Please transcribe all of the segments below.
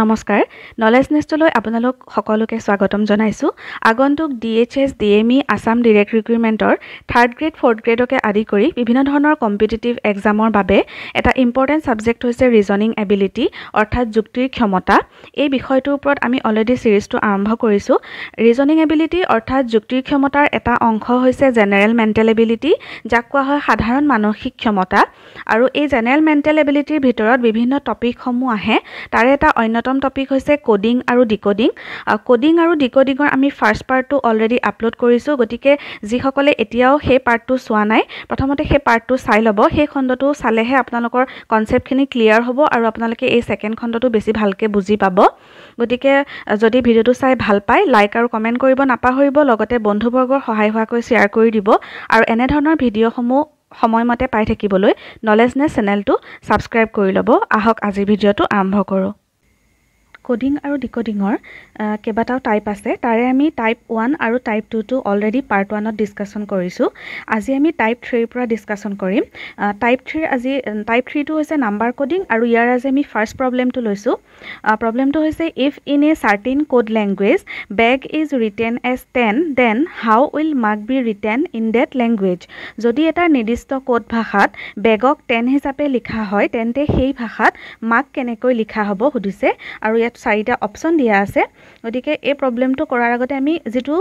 নমস্কাৰ। নলেজ নেষ্টলৈ আপোনালোক সকলোকে স্বাগতম জনাইছোঁ। আগন্তুক D H S D M E Assam direct ৰিক্ৰুইটমেণ্টৰ third grade fourth গ্ৰেডকে আদি কৰি বিভিন্ন ধৰণৰ কম্পিটিটিভ এক্সামৰ বাবে এটা ইম্পৰ্টেণ্ট ছাবজেক্ট হৈছে ৰিজনিং এবিলিটি অৰ্থাৎ যুক্তিৰ ক্ষমতা। এই বিষয়টোৰ ওপৰত আমি অলৰেডি ছিৰিজটো আৰম্ভ কৰিছোঁ। ৰিজনিং এবিলিটি অৰ্থাৎ যুক্তিৰ ক্ষমতাৰ এটা অংশ হৈছে জেনেৰেল মেণ্টেল এবিলিটি যাক কোৱা হয় সাধাৰণ মানসিক ক্ষমতা। আৰু এই জেনেৰেল মেণ্টেল এবিলিটিৰ ভিতৰত বিভিন্ন টপিকসমূহ আহে। তাৰে এটা অন্যতম টপিক হৈছে ক'ডিং আৰু ডিক'ডিং ক'ডিং আৰু ডিক'ডিঙৰ আমি ফাৰ্ষ্ট পাৰ্টটো অলৰেডি আপলোড কৰিছোঁ গতিকে যিসকলে এতিয়াও সেই পাৰ্টটো চোৱা নাই প্ৰথমতে সেই পাৰ্টটো চাই ল'ব। সেই খণ্ডটো চালেহে আপোনালোকৰ কনচেপ্টখিনি ক্লিয়াৰ হ'ব আৰু আপোনালোকে এই ছেকেণ্ড খণ্ডটো বেছি ভালকৈ বুজি পাব। গতিকে যদি ভিডিঅ'টো চাই ভাল পায় লাইক আৰু কমেণ্ট কৰিব নাপাহৰিব লগতে বন্ধুবৰ্গৰ সহায় হোৱাকৈ শ্বেয়াৰ কৰি দিব আৰু এনেধৰণৰ ভিডিঅ'সমূহ সময়মতে পাই থাকিবলৈ নলেজনেছ চেনেলটো ছাবস্ক্ৰাইব কৰি ল'ব। আহক আজিৰ ভিডিঅ'টো আৰম্ভ কৰোঁ। ক'ডিং আৰু ডিক'ডিঙৰ কেইবাটাও টাইপ আছে। তাৰে আমি টাইপ ওৱান আৰু টাইপ টুটো অলৰেডি পাৰ্ট ওৱানত ডিছকাশ্যন কৰিছোঁ। আজি আমি টাইপ থ্ৰীৰ পৰা ডিছকাশ্যন কৰিম। টাইপ থ্ৰীৰ আজি টাইপ থ্ৰীটো হৈছে নাম্বাৰ ক'ডিং আৰু ইয়াৰ আজি আমি ফাৰ্ষ্ট প্ৰব্লেমটো লৈছোঁ। প্ৰব্লেমটো হৈছে if in a certain code language bag is written as ten then how will mark be written in that language যদি এটা নিৰ্দিষ্ট ক'ড ভাষাত বেগক টেন হিচাপে লিখা হয় তেন্তে সেই ভাষাত মাৰ্ক কেনেকৈ লিখা হ'ব সুধিছে। আৰু ইয়াত চাৰিটা অপশ্যন দিয়া আছে। গতিকে এই প্ৰব্লেমটো কৰাৰ আগতে আমি যিটো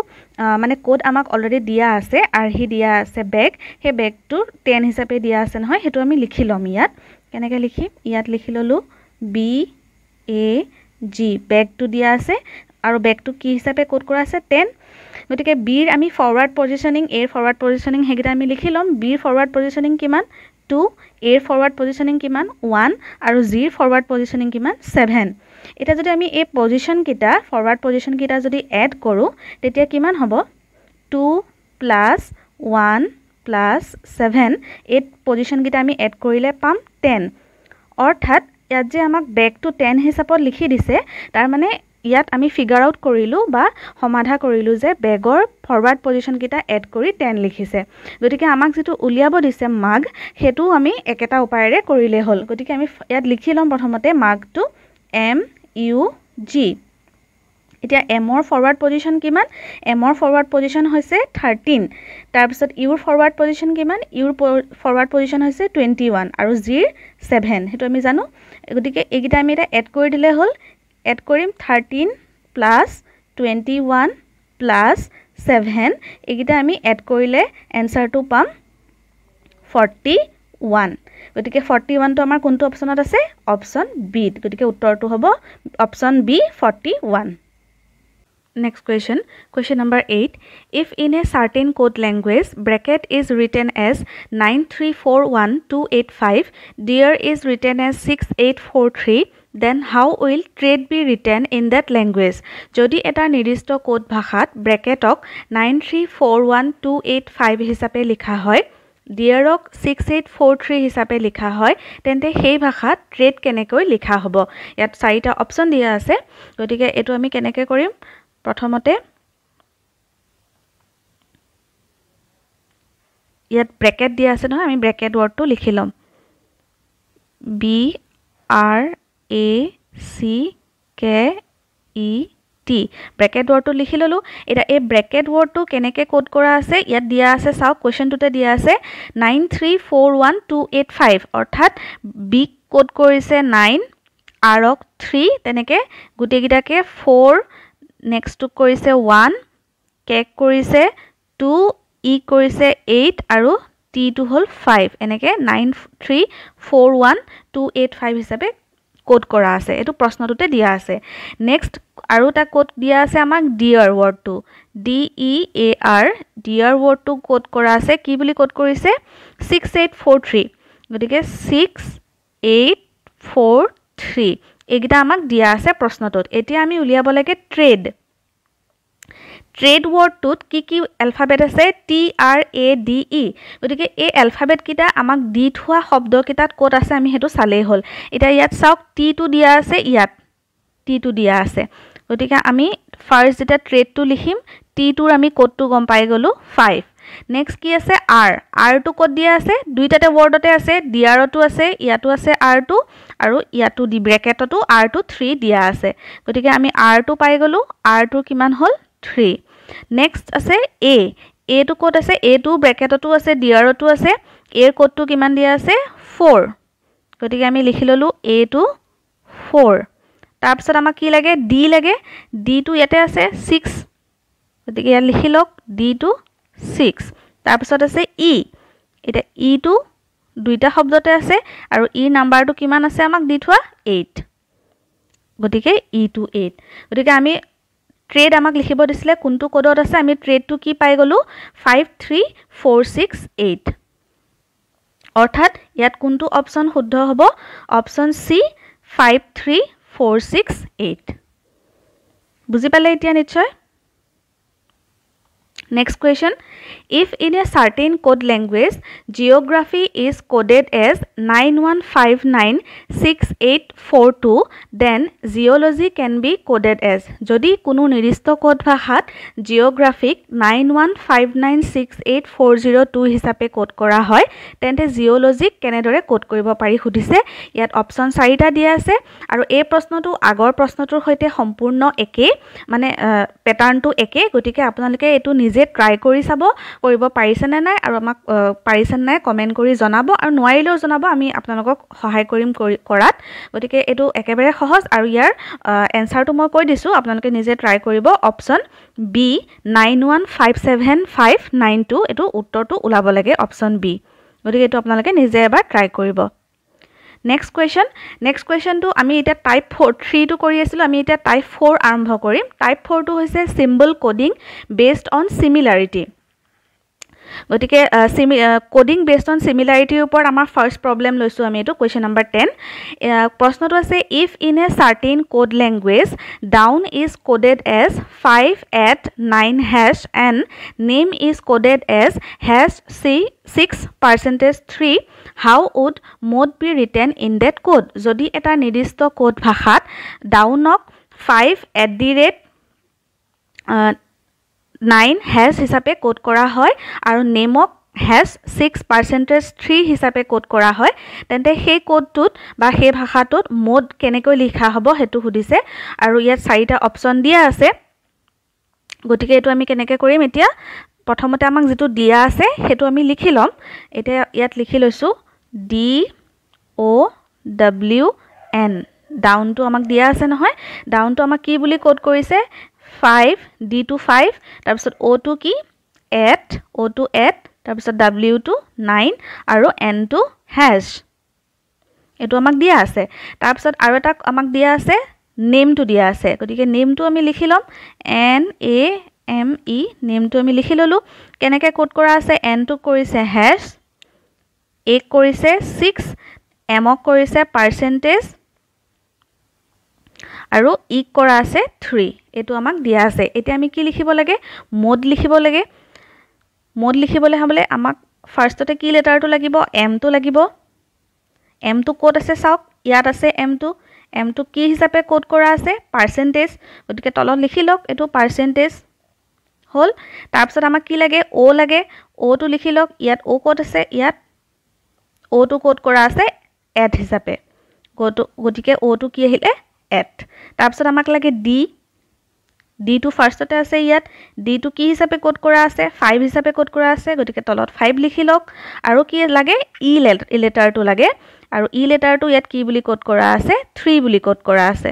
মানে ক'ড আমাক অলৰেডি দিয়া আছে আৰ্হি দিয়া আছে বেগ সেই বেগটো টেন হিচাপে দিয়া আছে নহয় সেইটো আমি লিখি ল'ম ইয়াত। কেনেকৈ লিখিম? ইয়াত লিখি ল'লোঁ বি এ জি বেগটো দিয়া আছে। আৰু বেগটো কি হিচাপে ক'ড কৰা আছে? টেন গতিকে বিৰ আমি ফৰৱাৰ্ড পজিশ্যনিং এৰ ফৰৱাৰ্ড পজিশ্যনিং সেইকেইটা আমি লিখি ল'ম। বিৰ ফৰৱাৰ্ড পজিশ্যনিং কিমান? টু এৰ ফৰৱাৰ্ড পজিশ্যনিং কিমান? ওৱান আৰু জিৰ ফৰৱাৰ্ড পজিশ্যনিং কিমান? ছেভেন এতিয়া যদি আমি এই পজিশ্যনকেইটা ফৰৱাৰ্ড পজিশ্যনকেইটা যদি এড কৰোঁ তেতিয়া কিমান হ'ব? Two plus one plus seven এই পজিশ্যনকেইটা আমি এড কৰিলে পাম টেন অৰ্থাৎ ইয়াত যে আমাক বেগটো টেন হিচাপত লিখি দিছে তাৰমানে ইয়াত আমি ফিগাৰ আউট কৰিলোঁ বা সমাধা কৰিলোঁ যে বেগৰ ফৰৱাৰ্ড পজিশ্যনকেইটা এড কৰি টেন লিখিছে। গতিকে আমাক যিটো উলিয়াব দিছে মাগ সেইটোও আমি একেটা উপায়েৰে কৰিলেই হ'ল। গতিকে আমি ইয়াত লিখি ল'ম প্ৰথমতে মাগটো এম ইউ জি এতিয়া এমৰ ফৰৱাৰ্ড পজিশ্যন কিমান? এমৰ ফৰৱাৰ্ড পজিশ্যন হৈছে থাৰ্টিন তাৰপিছত ইউৰ ফৰৱাৰ্ড পজিশ্যন কিমান? ইউৰ ফৰৱাৰ্ড পজিশ্যন হৈছে টুৱেণ্টি ওৱান আৰু জিৰ ছেভেন সেইটো আমি জানো। গতিকে এইকেইটা আমি এতিয়া এড কৰি দিলে হ'ল। এড কৰিম thirteen plus twenty one plus seven এইকেইটা আমি এড কৰিলে এনচাৰটো পাম ফৰ্টি ওৱান গতিকে ফৰ্টি ওৱানটো আমাৰ কোনটো অপশ্যনত আছে? অপশ্যন বিত গতিকে উত্তৰটো হ'ব option B forty one next question question number eight if in a certain code language bracket is written as nine three four one two eight five dear is written as six eight four three then how will trade be written in that language যদি এটা নিৰ্দিষ্ট code ভাষাত ব্ৰেকেটক nine three four one two eight five হিচাপে লিখা হয় ডিয়াৰক six eight four three হিচাপে লিখা হয় তেন্তে সেই ভাষাত ট্ৰেড কেনেকৈ লিখা হ'ব? ইয়াত চাৰিটা অপশ্যন দিয়া আছে গতিকে এইটো আমি কেনেকৈ কৰিম? প্ৰথমতে ইয়াত ব্ৰেকেট দিয়া আছে নহয় আমি ব্ৰেকেট ৱৰ্ডটো লিখি ল'ম। B R A C K E T. Bracket ৱৰ্ডটো লিখি ল'লোঁ। এতিয়া এই ব্ৰেকেট ৱৰ্ডটো কেনেকৈ ক'ড কৰা আছে ইয়াত দিয়া আছে চাওক কুৱেশ্যনটোতে দিয়া আছে nine three four one two eight five অৰ্থাৎ বিক ক'ড কৰিছে নাইন আৰক থ্ৰী তেনেকৈ গোটেইকেইটাকে ফ'ৰ নেক্সটটোক কৰিছে ওৱান কেক কৰিছে টু ই কৰিছে এইট আৰু টিটো হ'ল ফাইভ এনেকৈ nine three four one two eight five হিচাপে ক'ড কৰা আছে। এইটো প্ৰশ্নটোতে দিয়া আছে। নেক্সট আৰু এটা ক'ড দিয়া আছে আমাক dear ৱৰ্ডটো D E A R dear ৱৰ্ডটো code কৰা আছে। কি বুলি ক'ড কৰিছে? ছিক্স এইট ফ'ৰ থ্ৰী গতিকে ছিক্স এইট ফ'ৰ থ্ৰী এইকেইটা আমাক দিয়া আছে প্ৰশ্নটোত। এতিয়া আমি উলিয়াব লাগে ট্ৰেড ট্ৰেড ৱৰ্ডটোত কি কি এলফাবেট আছে? T R A D E গতিকে এই এলফাবেটকেইটা আমাক দি থোৱা শব্দকেইটাত ক'ত আছে আমি সেইটো চালেই হ'ল। এতিয়া ইয়াত চাওক টিটো দিয়া আছে ইয়াত। টিটো দিয়া আছে। গতিকে আমি ফাৰ্ষ্ট যেতিয়া ট্ৰেডটো লিখিম টিটোৰ আমি ক'ডটো গম পাই গ'লোঁ ফাইভ নেক্সট কি আছে? আৰ আৰটো ক'ত দিয়া আছে? দুইটাতে ৱৰ্ডতে আছে ডি আৰতো আছে ইয়াতো আছে আৰটো আৰু ইয়াতো দি ব্ৰেকেটতো আৰটো থ্ৰী দিয়া আছে। গতিকে আমি আৰটো পাই গ'লোঁ আৰটো কিমান হ'ল? থ্ৰী নেক্সট আছে এ এটো ক'ত আছে? এটো ব্ৰেকেটতো আছে ডি আৰতো আছে। এৰ ক'ডটো কিমান দিয়া আছে? ফ'ৰ গতিকে আমি লিখি ল'লোঁ এটো ফ'ৰ তাৰপিছত আমাক কি লাগে? ডি লাগে। ডিটো ইয়াতে আছে ছিক্স গতিকে ইয়াত লিখি লওক ডিটো ছিক্স তাৰপিছত আছে ই এতিয়া ইটো দুইটা শব্দতে আছে আৰু ই নাম্বাৰটো কিমান আছে আমাক দি থোৱা? এইট গতিকে ই টু এইট গতিকে আমি ট্ৰেড আমাক লিখিব দিছিলে কোনটো ক'ডত আছে আমি ট্ৰেডটো কি পাই গ'লোঁ? Five three four six eight অৰ্থাৎ ইয়াত কোনটো অপশ্যন শুদ্ধ হ'ব? Option C five three four six eight বুজি পালে এতিয়া নিশ্চয়? Next question. If in a certain code language, geography is coded as 91596842, then geology can be coded as. যদি কোনো নিৰ্দিষ্ট কোড ভাষাত geographic nine one five nine six eight four zero' two হিচাপে code কৰা হয় তেন্তে জিঅ'লজিক কেনেদৰে কোড কৰিব পাৰি সুধিছে ইয়াত অপশ্যন চাৰিটা দিয়া আছে আৰু এই প্ৰশ্নটো আগৰ প্ৰশ্নটোৰ সৈতে সম্পূৰ্ণ একেই মানে পেটাৰ্ণটো একেই গতিকে আপোনালোকে এইটো নিজে ট্ৰাই কৰি চাব কৰিব পাৰিছেনে নাই আৰু আমাক পাৰিছেনে নাই কমেণ্ট কৰি জনাব আৰু নোৱাৰিলেও জনাব আমি আপোনালোকক সহায় কৰিম কৰি কৰাত। গতিকে এইটো একেবাৰে সহজ আৰু ইয়াৰ এনচাৰটো মই কৈ দিছোঁ আপোনালোকে নিজে ট্ৰাই কৰিব। Option B nine one five seven five nine two এইটো উত্তৰটো ওলাব লাগে অপশ্যন বি গতিকে এইটো আপোনালোকে নিজে এবাৰ ট্ৰাই কৰিব। নেক্সট কুৱেশ্যন নেক্সট কুৱেশ্যনটো আমি এতিয়া টাইপ ফ'ৰ থ্ৰীটো কৰি আছিলোঁ, আমি এতিয়া টাইপ ফ'ৰ আৰম্ভ কৰিম। টাইপ ফ'ৰটো হৈছে symbol coding based on similarity গতিকে চিমি ক'ডিং বেছড অন চিমিলাৰিটিৰ ওপৰত আমাৰ ফাৰ্ষ্ট প্ৰব্লেম লৈছোঁ আমি এইটো কুৱেশ্যন নম্বৰ টেন প্ৰশ্নটো আছে if in a certain code language down is coded as five at nine hash and name is coded as hash C six percentage three how would mode be written in that code যদি এটা নিৰ্দিষ্ট code ভাষাত ডাউনক five at the rate nine hash হিচাপে code কৰা হয় আৰু নেমক hash six percentage three হিচাপে কোড কৰা হয়। তেন্তে সেই কোডটোত বা সেই ভাষাটোত মোড কেনেকৈ লিখা হ'ব সেইটো সুধিছে। আৰু ইয়াত চাৰিটা অপশ্যন দিয়া আছে। গতিকে এইটো আমি কেনেকৈ কৰিম এতিয়া? প্ৰথমতে আমাক যিটো দিয়া আছে সেইটো আমি লিখি ল'ম। এতিয়া ইয়াত লিখি লৈছোঁ ডি অ' ডাব্লিউ এন ডাউনটো আমাক দিয়া আছে নহয়। ডাউনটো আমাক কি বুলি কোড কৰিছে? ফাইভ ডি টু ফাইভ তাৰপিছত অ' টু কি? এট অ' টু এট তাৰপিছত ডাব্লিউ টু নাইন আৰু এন টু হেজ এইটো আমাক দিয়া আছে। তাৰপিছত আৰু এটা আমাক দিয়া আছে নেমটো দিয়া আছে। গতিকে নেমটো আমি লিখি ল'ম। এন এ এম ই নেমটো আমি লিখি ল'লোঁ। কেনেকৈ কোড কৰা আছে? এনটোক কৰিছে হেজ এক কৰিছে ছিক্স এমক কৰিছে পাৰ্চেণ্টেজ আৰু ইক কৰা আছে থ্ৰী এইটো আমাক দিয়া আছে। এতিয়া আমি কি লিখিব লাগে? মড লিখিব লাগে। মড লিখিবলৈ হ'বলৈ আমাক ফাৰ্ষ্টতে কি লেটাৰটো লাগিব? এমটো লাগিব। এমটো ক'ত আছে চাওক? ইয়াত আছে এমটো এমটো কি হিচাপে ক'ড কৰা আছে? পাৰ্চেণ্টেজ গতিকে তলত লিখি লওক এইটো পাৰ্চেণ্টেজ হ'ল। তাৰপিছত আমাক কি লাগে? অ' লাগে। অ'টো লিখি লওক ইয়াত অ' ক'ত আছে? ইয়াত অ'টো ক'ড কৰা আছে? এড হিচাপে। গতিকে অ'টো কি আহিলে? এট তাৰপিছত আমাক লাগে ডি ডিটো ফাৰ্ষ্টতে আছে ইয়াত। ডিটো কি হিচাপে ক'ড কৰা আছে? ফাইভ হিচাপে ক'ড কৰা আছে গতিকে তলত ফাইভ লিখি লওক। আৰু কি লাগে? ই লেটাৰটো লাগে। আৰু ই লেটাৰটো ইয়াত কি বুলি ক'ড কৰা আছে? থ্ৰী বুলি ক'ড কৰা আছে।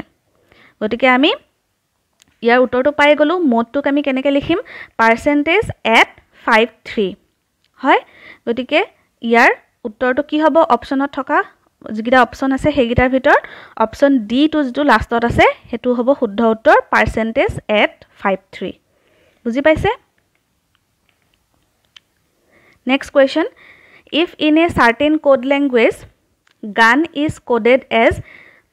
গতিকে আমি ইয়াৰ উত্তৰটো পাই গ'লোঁ। মডটোক আমি কেনেকৈ লিখিম? পাৰ্চেণ্টেজ এট ফাইভ থ্ৰী হয়? গতিকে ইয়াৰ উত্তৰটো কি হ'ব? অপশ্যনত থকা যিকেইটা অপশ্যন আছে সেইকেইটাৰ ভিতৰত অপশ্যন ডিটো যিটো লাষ্টত আছে সেইটো হ'ব শুদ্ধ উত্তৰ পাৰ্চেণ্টেজ এট ফাইভ থ্ৰী বুজি পাইছে? Next question if in a certain code language gun is coded as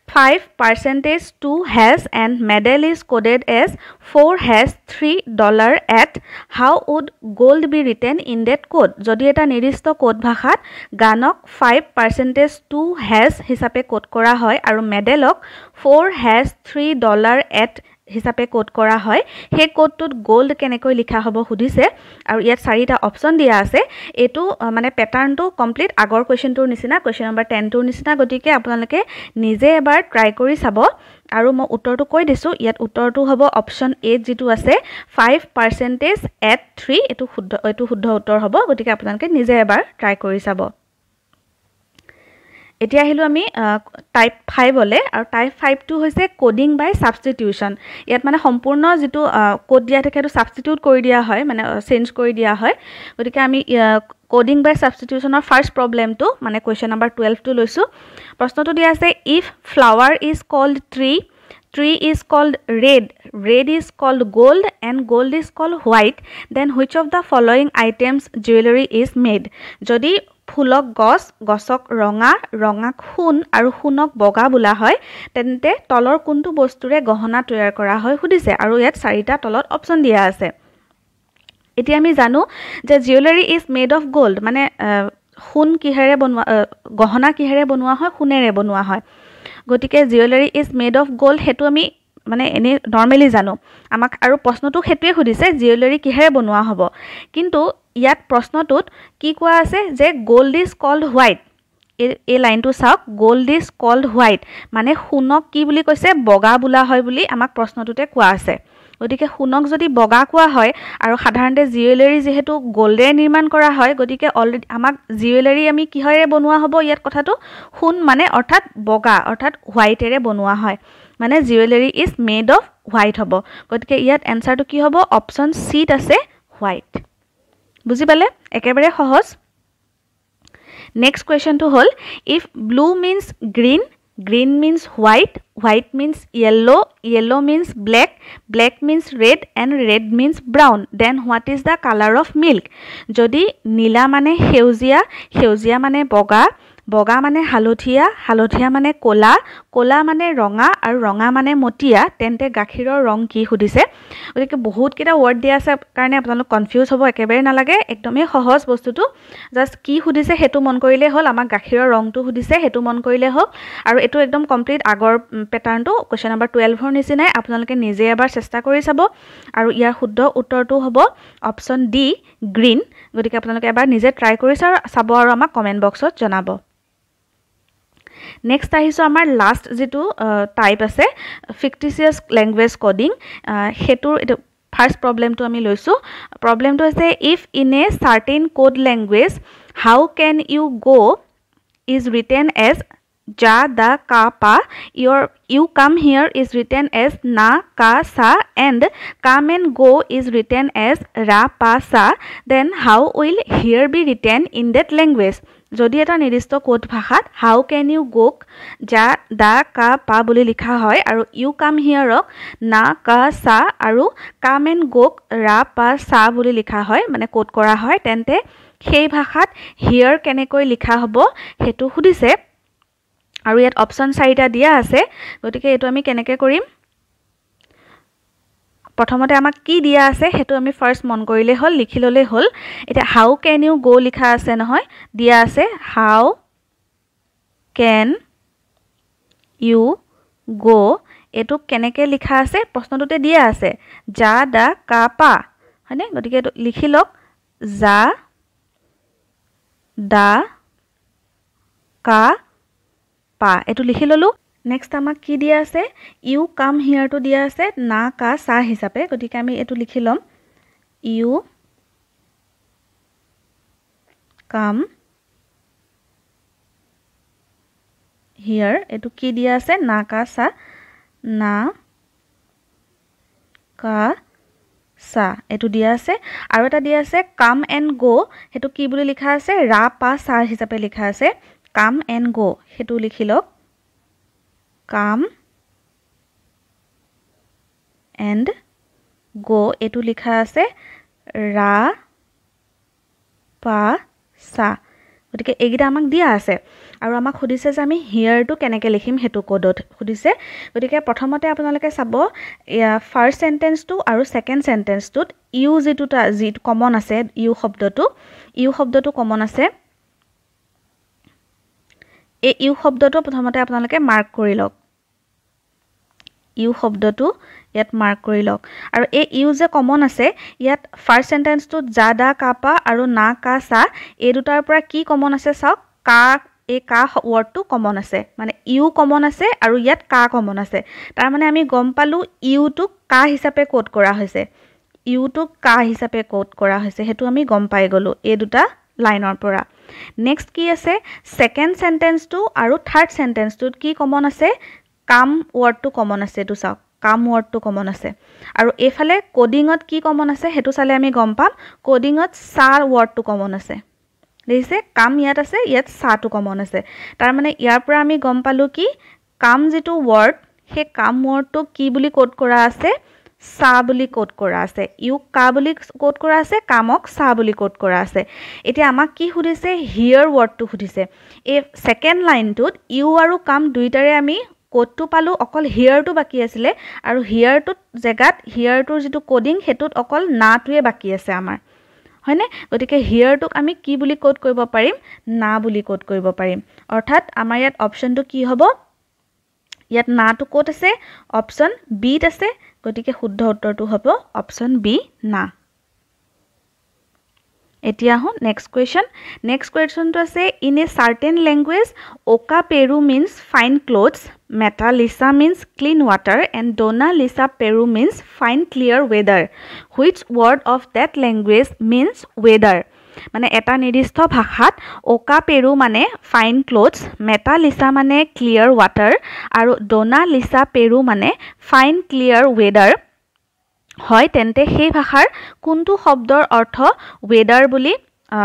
five percentage two hash and medal is coded as four hash three dollar at how would gold be written in that code যদি এটা নিৰ্দিষ্ট code ভাষাত গানক five percentage two hash হিচাপে code কৰা হয় আৰু মেডেলক four hash three dollar at হিচাপে কোড কৰা হয়। সেই কোডটোত গ'ল্ড কেনেকৈ লিখা হ'ব সুধিছে আৰু ইয়াত চাৰিটা অপশ্যন দিয়া আছে। এইটো মানে পেটাৰ্ণটো কমপ্লিট আগৰ কুৱেশ্যনটোৰ নিচিনা কুৱেশ্যন নম্বৰ টেনটোৰ নিচিনা। গতিকে আপোনালোকে নিজে এবাৰ ট্ৰাই কৰি চাব। আৰু মই উত্তৰটো কৈ দিছোঁ ইয়াত উত্তৰটো হ'ব অপশ্যন এত যিটো আছে ফাইভ পাৰ্চেণ্টেজ এট থ্ৰী এইটো শুদ্ধ এইটো শুদ্ধ উত্তৰ হ'ব। গতিকে আপোনালোকে নিজে এবাৰ ট্ৰাই কৰি চাব। এতিয়া আহিলোঁ আমি টাইপ ফাইভলৈ আৰু টাইপ ফাইভটো হৈছে ক'ডিং বাই ছাবষ্টিটিউশ্যন ইয়াত মানে সম্পূৰ্ণ যিটো ক'ড দিয়া থাকে সেইটো ছাবষ্টিটিউট কৰি দিয়া হয় মানে চেঞ্জ কৰি দিয়া হয়। গতিকে আমি ক'ডিং বাই ছাবষ্টিটিউশ্যনৰ ফাৰ্ষ্ট প্ৰব্লেমটো মানে কুৱেশ্যন নম্বৰ টুৱেলভটো লৈছোঁ। প্ৰশ্নটো দিয়া আছে if flower is called tree tree is called red red is called gold and gold is called white then which of the following items jewellery is made যদি ফুলক গছ গছক ৰঙা ৰঙাক সোণ আৰু সোণক বগা বোলা হয়। তেন্তে তলৰ কোনটো বস্তুৰে গহনা তৈয়াৰ কৰা হয় সুধিছে আৰু ইয়াত চাৰিটা তলত অপশ্যন দিয়া আছে। এতিয়া আমি জানো যে jewellery is made of gold মানে সোণ কিহেৰে বনোৱা গহনা কিহেৰে বনোৱা হয় সোণেৰে বনোৱা হয়। গতিকে jewellery is made of gold সেইটো আমি মানে এনেই নৰ্মেলি জানো। আমাক আৰু প্ৰশ্নটো সেইটোৱে সুধিছে জুৱেলাৰী কিহেৰে বনোৱা হ'ব। কিন্তু ইয়াত প্ৰশ্নটোত কি কোৱা আছে যে গ'ল্ড ইজ কল্ড হোৱাইট এই এই লাইনটো চাওক গ'ল্ড ইজ কল্ড হোৱাইট মানে সোণক কি বুলি কৈছে? বগা বোলা হয় বুলি আমাক প্ৰশ্নটোতে কোৱা আছে। গতিকে সোণক যদি বগা কোৱা হয় আৰু সাধাৰণতে জুৱেলাৰী যিহেতু গ'ল্ডেৰে নিৰ্মাণ কৰা হয় গতিকে অলৰেডি আমাক জুৱেলাৰী আমি কিহৰে বনোৱা হ'ব ইয়াত কথাটো? সোণ মানে অৰ্থাৎ বগা অৰ্থাৎ হোৱাইটেৰে বনোৱা হয়। মানে jewellery is made of white হ'ব। গতিকে ইয়াত এনচাৰটো কি হ'ব? অপশ্যন চিত আছে হোৱাইট বুজি পালে? একেবাৰে সহজ। নেক্সট কুৱেশ্যনটো হ'ল if blue means green green means white white means yellow' yellow' means black black means red and red means brown then what is the colour of milk যদি নীলা মানে সেউজীয়া সেউজীয়া মানে বগা বগা মানে হালধীয়া হালধীয়া মানে ক'লা ক'লা মানে ৰঙা আৰু ৰঙা মানে মটীয়া তেন্তে গাখীৰৰ ৰং কি সুধিছে? গতিকে বহুতকেইটা ৱৰ্ড দিয়া আছে কাৰণে আপোনালোক কনফিউজ হ'ব একেবাৰে নালাগে একদমেই সহজ বস্তুটো। জাষ্ট কি সুধিছে সেইটো মন কৰিলেই হ'ল আমাক গাখীৰৰ ৰংটো সুধিছে সেইটো মন কৰিলেই হ'ল আৰু এইটো একদম কমপ্লিট আগৰ পেটাৰ্ণটো কুৱেশ্যন নম্বৰ টুৱেলভৰ নিচিনাই আপোনালোকে নিজে এবাৰ চেষ্টা কৰি চাব। আৰু ইয়াৰ শুদ্ধ উত্তৰটো হ'ব অপশ্যন ডি গ্ৰীণ গতিকে আপোনালোকে এবাৰ নিজে ট্ৰাই কৰি চাব আৰু আমাক কমেণ্ট বক্সত জনাব। নেক্সট আহিছোঁ আমাৰ লাষ্ট যিটো টাইপ আছে ফিক্টিচিয়াছ লেংগুৱেজ কডিং সেইটোৰ এইটো ফাৰ্ষ্ট প্ৰব্লেমটো আমি লৈছোঁ। প্ৰব্লেমটো হৈছে if in a certain code language how can you go' is written as জা দা কা পা ইয়ৰ you come here is written as না কা চা এণ্ড কাম এণ্ড গ' ইজ ৰিটেন এজ ৰা পা চা then how will here be written in that language যদি এটা নিৰ্দিষ্ট কোড ভাষাত হাউ কেন ইউ গোক জা দা কা পা বুলি লিখা হয় আৰু ইউ কাম হিয়াৰক না কা চা আৰু কাম এণ্ড গোক ৰা পা চা বুলি লিখা হয় মানে কোড কৰা হয় তেন্তে সেই ভাষাত হিয়াৰ কেনেকৈ লিখা হ'ব সেইটো সুধিছে। আৰু ইয়াত অপশ্যন চাৰিটা দিয়া আছে গতিকে এইটো আমি কেনেকৈ কৰিম? প্ৰথমতে আমাক কি দিয়া আছে সেইটো আমি ফাৰ্ষ্ট মন কৰিলেই হ'ল লিখি ল'লেই হ'ল। এতিয়া হাউ কেন ইউ গ' লিখা আছে নহয় দিয়া আছে হাউ কেন ইউ গ' এইটো কেনেকৈ লিখা আছে প্ৰশ্নটোতে দিয়া আছে জা দা কা পা। হয়নে? গতিকে এইটো লিখি লওক জা দা কা পা। এইটো লিখি ল'লোঁ। নেক্সট আমাক কি দিয়া আছে? ইউ কাম হিয়াৰটো দিয়া আছে না কা চা হিচাপে। গতিকে আমি এইটো লিখি ল'ম। ইউ কাম হিয়াৰ এইটো কি দিয়া আছে? না কা চা। না কা চা। এইটো দিয়া আছে। আৰু এটা দিয়া আছে কাম এণ্ড গ' সেইটো কি বুলি লিখা আছে? ৰা পা চা হিচাপে লিখা আছে। কাম এণ্ড গ' সেইটো লিখি লওক। কাম এণ্ড গ' এইটো লিখা আছে ৰা পা চা। গতিকে এইকেইটা আমাক দিয়া আছে। আৰু আমাক সুধিছে যে আমি হিয়াৰটো কেনেকৈ লিখিম সেইটো ক'ডত সুধিছে গতিকে প্ৰথমতে আপোনালোকে চাব ফাৰ্ষ্ট চেণ্টেঞ্চটো আৰু ছেকেণ্ড চেণ্টেঞ্চটোত ইউ যিটো যিটো কমন আছে ইউ শব্দটো ইউ শব্দটো কমন আছে। এই ইউ শব্দটো প্ৰথমতে আপোনালোকে মাৰ্ক কৰি লওক। ইউ শব্দটো ইয়াত মাৰ্ক কৰি লওক। আৰু এই ইউ যে কমন আছে ইয়াত ফাৰ্ষ্ট চেণ্টেন্সটোত জা দা কা পা আৰু না কা চা এই দুটাৰ পৰা কি কমন আছে চাওক? কা এই কা ৱৰ্ডটো কমন আছে। মানে ইউ কমন আছে আৰু ইয়াত কা কমন আছে। তাৰমানে আমি গম পালোঁ ইউটোক কা হিচাপে কোড কৰা হৈছে। ইউটোক কা হিচাপে কোড কৰা হৈছে সেইটো আমি গম পাই গ'লোঁ। এই দুটা লাইনৰ পৰা। নেক্সট কি আছে? ছেকেণ্ড চেণ্টেন্সটো আৰু থাৰ্ড চেণ্টেন্সটোত কি কমন আছে? কাম ৱৰ্ডটো কমন আছে এইটো চাওক। কাম ৱৰ্ডটো কমন আছে। আৰু এইফালে কডিঙত কি কমন আছে সেইটো চালে আমি গম পাম। কডিঙত চা ৱৰ্ডটো কমন আছে। দেখিছে? কাম ইয়াত আছে ইয়াত চাহটো কমন আছে। তাৰমানে ইয়াৰ পৰা আমি গম পালোঁ কি কাম যিটো ৱৰ্ড সেই কাম ৱৰ্ডটো কি বুলি কোড কৰা আছে? চা বুলি কোড কৰা আছে? ইউক কা বুলি কোড কৰা আছে? কামক চা বুলি কোড কৰা আছে? এতিয়া আমাক কি সুধিছে? হিয়াৰ ৱৰ্ডটো সুধিছে। এই ছেকেণ্ড লাইনটোত ইউ আৰু কাম দুইটাৰে আমি কোডটো পালোঁ? অকল হিয়াৰটো বাকী আছিলে আৰু হিয়াৰটোত জেগাত হিয়াৰটোৰ যিটো কডিং সেইটোত অকল নাটোৱে বাকী আছে আমাৰ। হয়নে? গতিকে হিয়াৰটোক আমি কি বুলি কোড কৰিব পাৰিম? না বুলি কোড কৰিব পাৰিম? অৰ্থাৎ আমাৰ ইয়াত অপশ্যনটো কি হ'ব? ইয়াত নাটো ক'ত আছে? অপশ্যন বিত আছে। গতিকে শুদ্ধ উত্তৰটো হ'ব অপশ্যন বি না। এতিয়া আহোঁ নেক্সট কুৱেশ্যন নেক্সট কুৱেশ্যনটো আছে ইন এ চাৰ্টেন লেংগুৱেজ অ'কা পেৰু মিনছ ফাইন ক্লথছ মেটা লিচা মিনছ ক্লিন ৱাটাৰ এণ্ড ড'না লিচা পেৰু means fine clear water which word of that language means water মানে এটা নিৰ্দিষ্ট ভাষাত অ'কা পেৰু মানে ফাইন ক্লথছ মেটা লিচা মানে ক্লিয়াৰ ৱাটাৰ আৰু ড'না লিচা পেৰু মানে ফাইন ক্লিয়াৰ ৱেডাৰ হয় তেন্তে সেই ভাষাৰ কোনটো শব্দৰ অৰ্থ ৱেডাৰ বুলি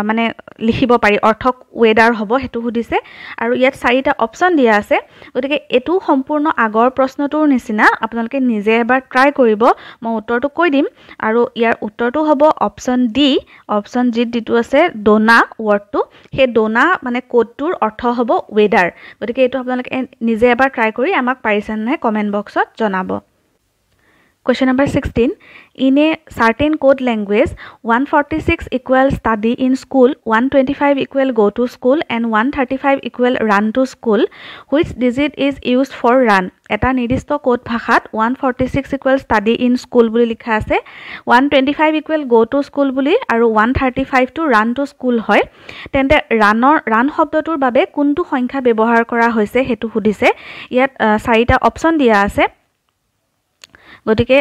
মানে লিখিব পাৰি অৰ্থ ৱেডাৰ হ'ব সেইটো সুধিছে। আৰু ইয়াত চাৰিটা অপশ্যন দিয়া আছে। গতিকে এইটো সম্পূৰ্ণ আগৰ প্ৰশ্নটোৰ নিচিনা আপোনালোকে নিজে এবাৰ ট্ৰাই কৰিব। মই উত্তৰটো কৈ দিম। আৰু ইয়াৰ উত্তৰটো হ'ব অপশ্যন ডি অপশ্যন জিত যিটো আছে ড'না ৱৰ্ডটো সেই ড'না মানে কোডটোৰ অৰ্থ হ'ব ৱেডাৰ গতিকে এইটো আপোনালোকে নিজে এবাৰ ট্ৰাই কৰি আমাক পাৰিছে নাই কমেণ্ট বক্সত জনাব। Question number 16. In a certain code language, 146 equal study in school, 125 equal go to school, and 135 equal run to school. Which digit is used for run? এটা নিৰ্দিষ্ট কোড ভাষাত one forty six equal study in school বুলি লিখা আছে one twenty five equal go' to school বুলি আৰু one thirty five to run to school হয় তেন্তে ৰানৰ ৰান শব্দটোৰ বাবে কোনটো সংখ্যা ব্যৱহাৰ কৰা হৈছে সেইটো সুধিছে ইয়াত চাৰিটা অপশ্যন দিয়া আছে গতিকে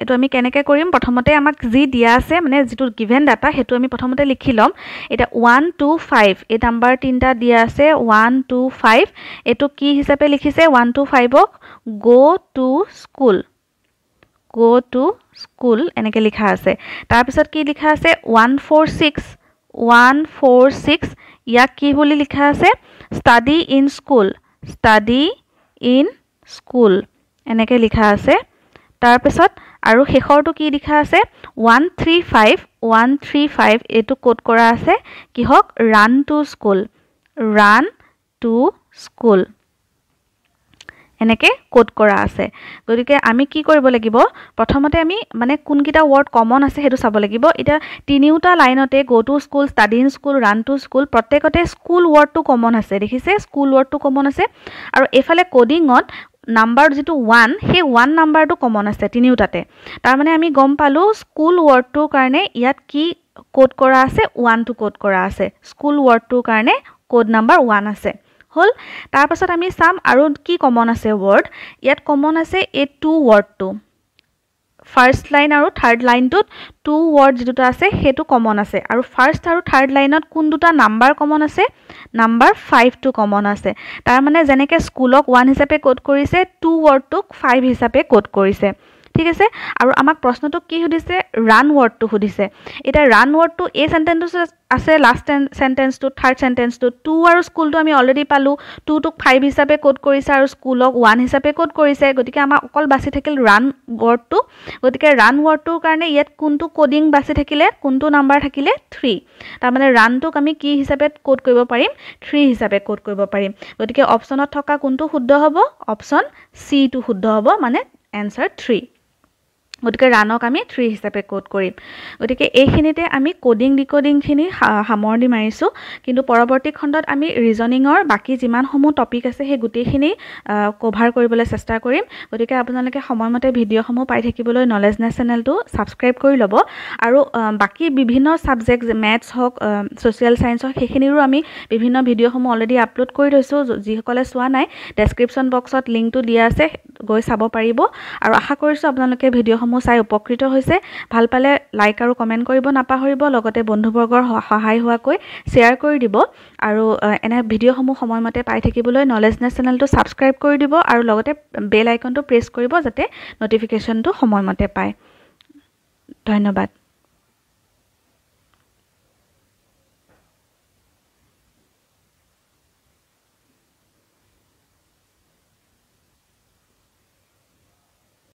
এইটো আমি কেনেকৈ কৰিম? প্ৰথমতে আমাক যি দিয়া আছে মানে যিটো গিভেন ডাটা সেইটো আমি প্ৰথমতে লিখি ল'ম। এতিয়া ওৱান টু ফাইভ এই নাম্বাৰ তিনিটা দিয়া আছে ওৱান টু ফাইভ এইটো কি হিচাপে লিখিছে? One two ফাইভক go' to school go' to school এনেকৈ লিখা আছে। তাৰপিছত কি লিখা আছে? One four six one four six ইয়াক কি বুলি লিখা আছে? Study in school study in school এনেকৈ লিখা আছে। তাৰপিছত আৰু শেষৰটো কি লিখা আছে? One three five one three five এইটো ক'ড কৰা আছে? কিহক run to school run to school এনেকৈ ক'ড কৰা আছে। গতিকে আমি কি কৰিব লাগিব? প্ৰথমতে আমি মানে কোনকেইটা ৱৰ্ড কমন আছে সেইটো চাব লাগিব। এতিয়া তিনিওটা লাইনতে go' to school study in school run to school প্ৰত্যেকতে স্কুল ৱৰ্ডটো কমন আছে। দেখিছে? স্কুল ৱৰ্ডটো কমন আছে। আৰু এইফালে ক'ডিঙত নাম্বাৰ যিটো ওৱান সেই ওৱান নাম্বাৰটো কমন আছে তিনিওটাতে। তাৰমানে আমি গম পালোঁ স্কুল ৱৰ্ডটোৰ কাৰণে ইয়াত কি কোড কৰা আছে ওৱানটো কোড কৰা আছে। স্কুল ৱৰ্ডটোৰ কাৰণে কোড নাম্বাৰ ওৱান আছে। হ'ল তাৰপাছত আমি চাম আৰু কি কমন আছে ৱৰ্ড ইয়াত কমন আছে এই টু ৱৰ্ডটো ফাৰ্ষ্ট লাইন আৰু থাৰ্ড লাইনটোত টু ৱৰ্ড যিটো আছে সেইটো কমন আছে। আৰু ফাৰ্ষ্ট আৰু থাৰ্ড লাইনত কোন দুটা নাম্বাৰ কমন আছে? নাম্বাৰ ফাইভটো কমন আছে। তাৰমানে যেনেকৈ স্কুলক ওৱান হিচাপে কোড কৰিছে টু ৱৰ্ডটোক ফাইভ হিচাপে কোড কৰিছে। ঠিক আছে? আৰু আমাক প্ৰশ্নটো কি সুধিছে? ৰান ৱৰ্ডটো সুধিছে। এতিয়া ৰান ৱৰ্ডটো এই চেণ্টেঞ্চটো আছে লাষ্ট চেণ্টেঞ্চটো থাৰ্ড চেণ্টেঞ্চটো টু আৰু স্কুলটো আমি অলৰেডি পালোঁ। টুটোক ফাইভ হিচাপে কোড কৰিছে আৰু স্কুলক ওৱান হিচাপে কোড কৰিছে। গতিকে আমাৰ অকল বাচি থাকিল ৰান ৱৰ্ডটো গতিকে ৰান ৱৰ্ডটোৰ কাৰণে ইয়াত কোনটো কডিং বাচি থাকিলে কোনটো নাম্বাৰ থাকিলে থ্ৰী তাৰমানে ৰানটোক আমি কি হিচাপে কোড কৰিব পাৰিম? থ্ৰী হিচাপে কোড কৰিব পাৰিম। গতিকে অপশ্যনত থকা কোনটো শুদ্ধ হ'ব? অপশ্যন চিটো শুদ্ধ হ'ব মানে এনচাৰ থ্ৰী গতিকে ৰানক আমি থ্ৰী হিচাপে কোড কৰিম। গতিকে এইখিনিতে আমি ক'ডিং ডিক'ডিংখিনি সামৰণি মাৰিছোঁ। কিন্তু পৰৱৰ্তী খণ্ডত আমি ৰিজনিঙৰ বাকী যিমানসমূহ টপিক আছে সেই গোটেইখিনি কভাৰ কৰিবলৈ চেষ্টা কৰিম। গতিকে আপোনালোকে সময়মতে ভিডিঅ'সমূহ পাই থাকিবলৈ নলেজনেছ চেনেলটো ছাবস্ক্ৰাইব কৰি ল'ব। আৰু বাকী বিভিন্ন ছাবজেক্ট মেথছ হওক ছ'চিয়েল ছায়েন্স হওক সেইখিনিৰো আমি বিভিন্ন ভিডিঅ'সমূহ অলৰেডি আপলোড কৰি থৈছোঁ। যিসকলে চোৱা নাই ডেছক্ৰিপশ্যন বক্সত লিংকটো দিয়া আছে গৈ চাব পাৰিব। আৰু আশা কৰিছোঁ আপোনালোকে ভিডিঅ'সমূহ চাই উপকৃত হৈছে। ভাল পালে লাইক আৰু কমেণ্ট কৰিব নাপাহৰিব লগতে বন্ধুবৰ্গৰ সহায় হোৱাকৈ শ্বেয়াৰ কৰি দিব। আৰু এনে ভিডিঅ'সমূহ সময়মতে পাই থাকিবলৈ নলেজনেছ চেনেলটো ছাবস্ক্ৰাইব কৰি দিব আৰু লগতে বেল আইকনটো প্ৰেছ কৰিব যাতে ন'টিফিকেশ্যনটো সময়মতে পায়। ধন্যবাদ।